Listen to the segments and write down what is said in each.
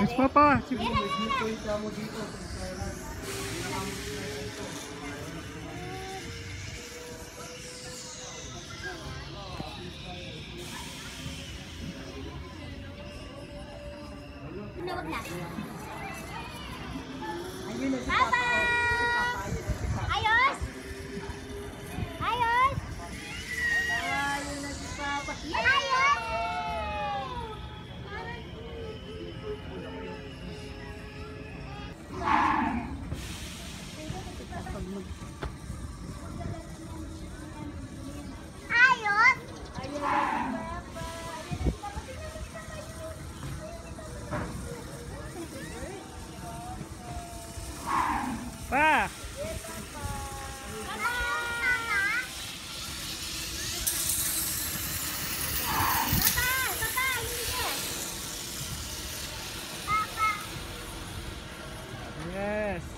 Yes, Papa. Yan na, Pa! Yes.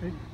Good.